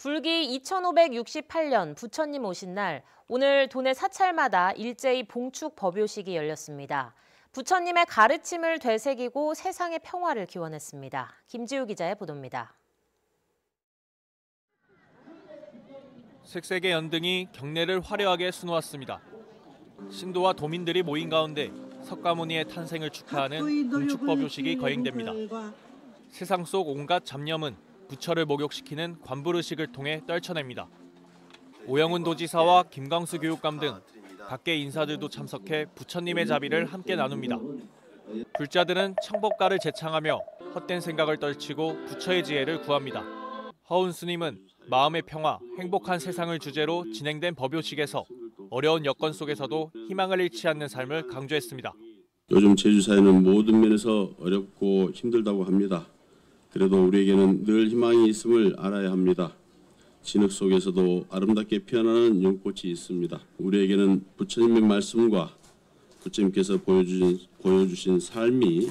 불기 2568년 부처님 오신 날 오늘 도내 사찰마다 일제히 봉축 법요식이 열렸습니다. 부처님의 가르침을 되새기고 세상의 평화를 기원했습니다. 김지우 기자의 보도입니다. 색색의 연등이 경내를 화려하게 수놓았습니다. 신도와 도민들이 모인 가운데 석가모니의 탄생을 축하하는 봉축법요식이 거행됩니다. 세상 속 온갖 잡념은 부처를 목욕시키는 관부르식을 통해 떨쳐냅니다. 오영훈 도지사와 김광수 교육감 등 각계 인사들도 참석해 부처님의 자비를 함께 나눕니다. 불자들은 청법가를 제창하며 헛된 생각을 떨치고 부처의 지혜를 구합니다. 허운 스님은 마음의 평화, 행복한 세상을 주제로 진행된 법요식에서 어려운 여건 속에서도 희망을 잃지 않는 삶을 강조했습니다. 요즘 제주 사회는 모든 면에서 어렵고 힘들다고 합니다. 그래도 우리에게는 늘 희망이 있음을 알아야 합니다. 진흙 속에서도 아름답게 피어나는 연꽃이 있습니다. 우리에게는 부처님의 말씀과 부처님께서 보여주신, 보여주신 삶이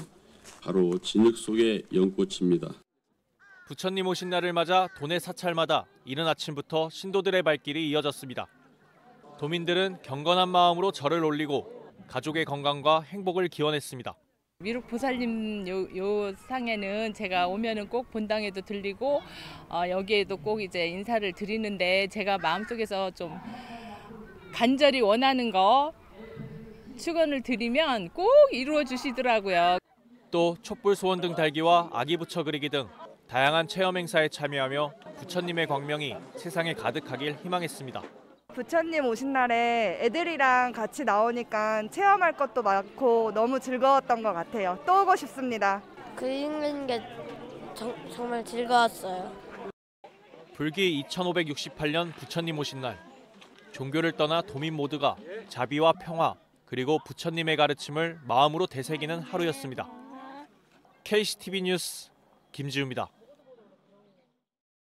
바로 진흙 속의 연꽃입니다. 부처님 오신 날을 맞아 도내 사찰마다 이른 아침부터 신도들의 발길이 이어졌습니다. 도민들은 경건한 마음으로 절을 올리고 가족의 건강과 행복을 기원했습니다. 미륵 보살님 요, 요 상에는 제가 오면은 꼭 본당에도 들리고 어, 여기에도 꼭 이제 인사를 드리는데 제가 마음속에서 좀 간절히 원하는 거 축원을 드리면 꼭 이루어 주시더라고요. 또 촛불 소원 등 달기와 아기 부처 그리기 등 다양한 체험 행사에 참여하며 부처님의 광명이 세상에 가득하길 희망했습니다. 부처님 오신 날에 애들이랑 같이 나오니까 체험할 것도 많고 너무 즐거웠던 것 같아요. 또 오고 싶습니다. 그리는 게 정, 정말 즐거웠어요. 불기 2568년 부처님 오신 날 종교를 떠나 도민 모두가 자비와 평화 그리고 부처님의 가르침을 마음으로 되새기는 하루였습니다. KCTV 뉴스 김지우입니다.